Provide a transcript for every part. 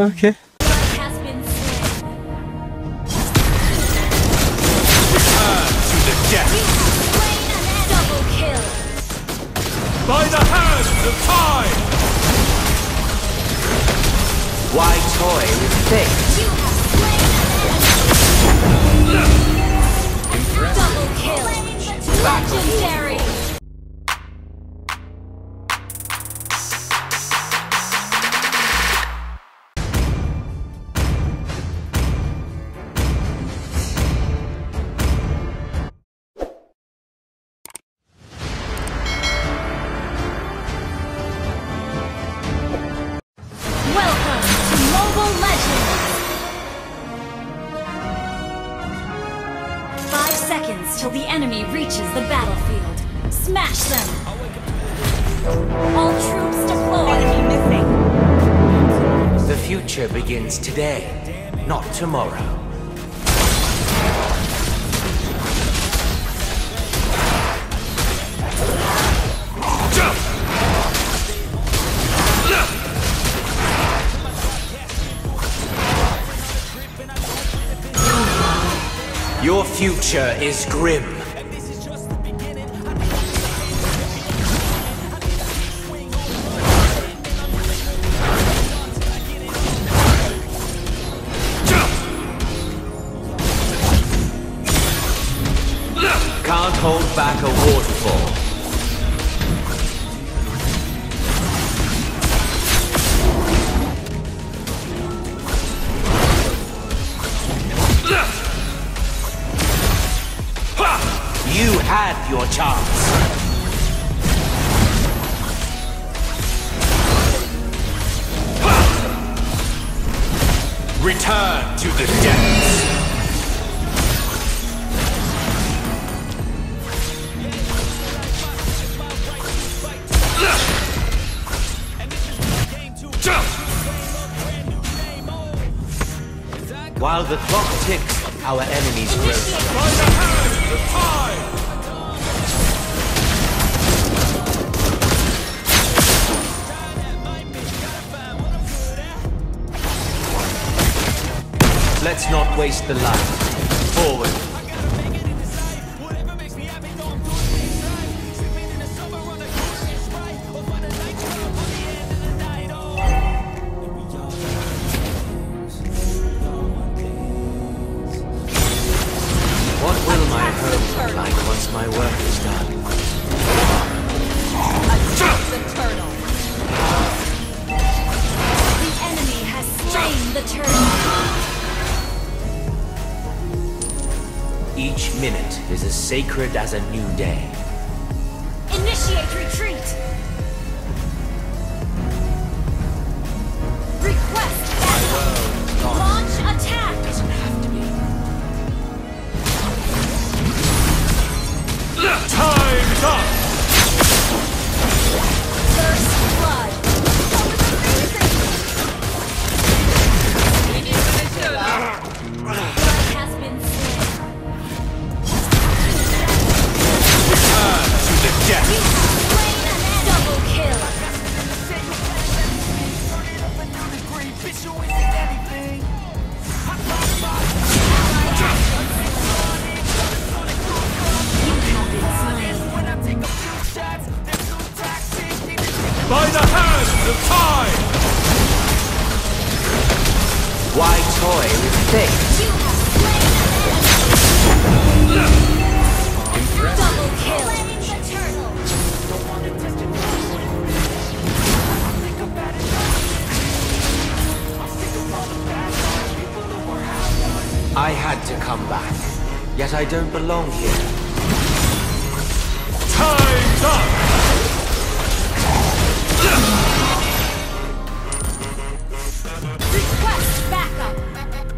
Okay. has been slain. To the death Slain an double kill. by the hands of time. Why toy with fate? You have slain an double kill. Legendary. Seconds till the enemy reaches the battlefield. Smash them! All troops deployed! Enemy missing! The future begins today, not tomorrow. Future is grim. Can't hold back a waterfall. You had your chance. Return to the depths. While the clock ticks, our enemies grow. Let's not waste the light. Forward. Sacred as a new day. Hands of time. Why toy with fate? You have slain. Double kill. I had to come back, yet I don't belong here. Time's up.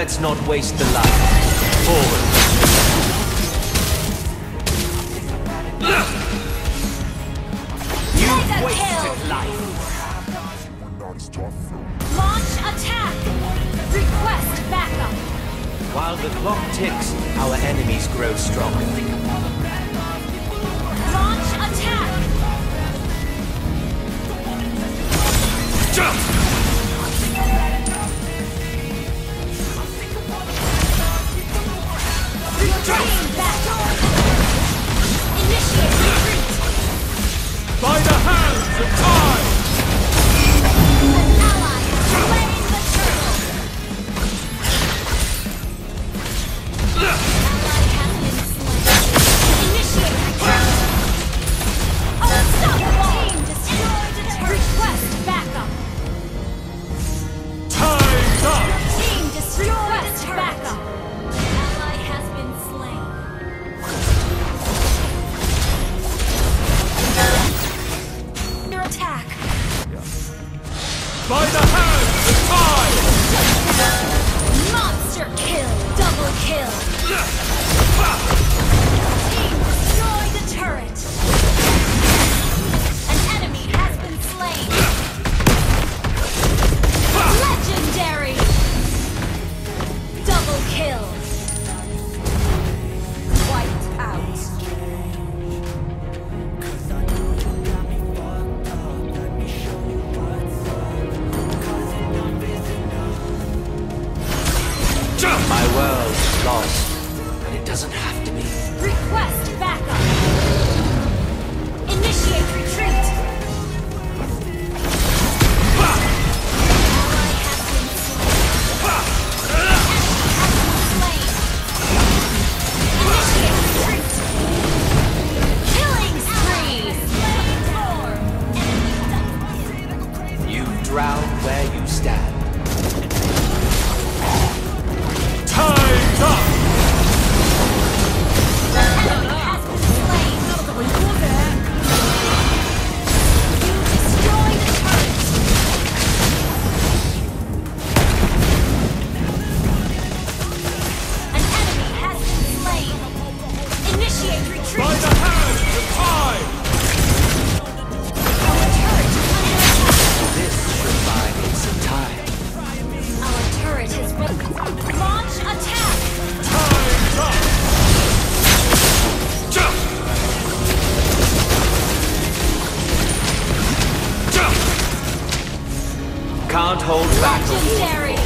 Let's not waste the life. Forward. you wasted life. Launch attack! Request backup! While the clock ticks, our enemies grow stronger. Launch attack! Jump! By the hands of time! Monster kill! Double kill! Team destroy the turret! An enemy has been slain! Can't hold back the Legendary.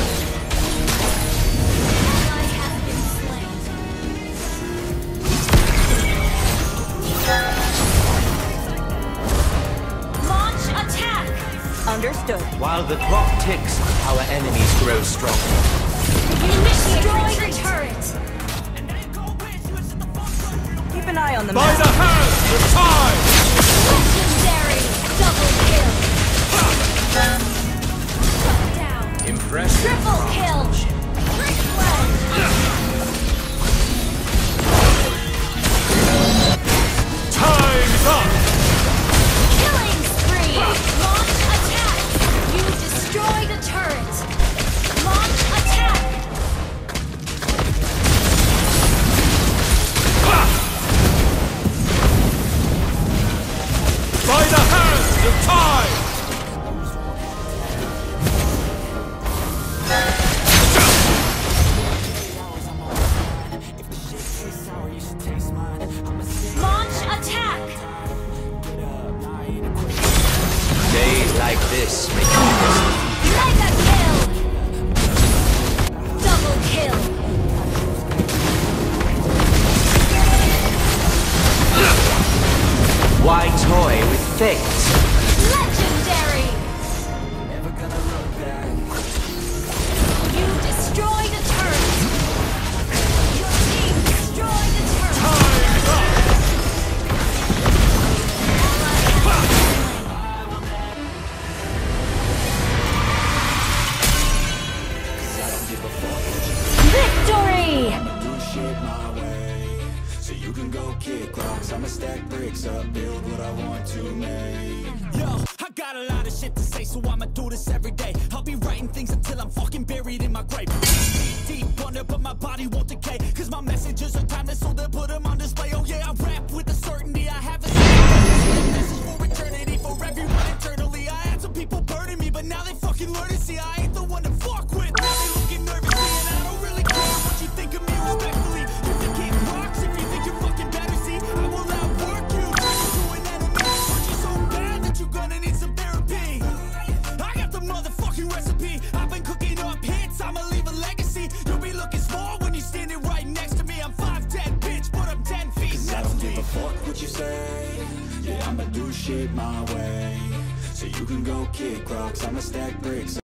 Launch attack! Understood. While the clock ticks, our enemies grow stronger. Destroy the turret! Keep an eye on them. By now. the house! Why toy with fate? you made. Yo, I got a lot of shit to say, so I'ma do this every day. I'll be writing things until I'm fucking buried in my grave. Deep under, but my body won't. kick rocks, I'ma stack bricks.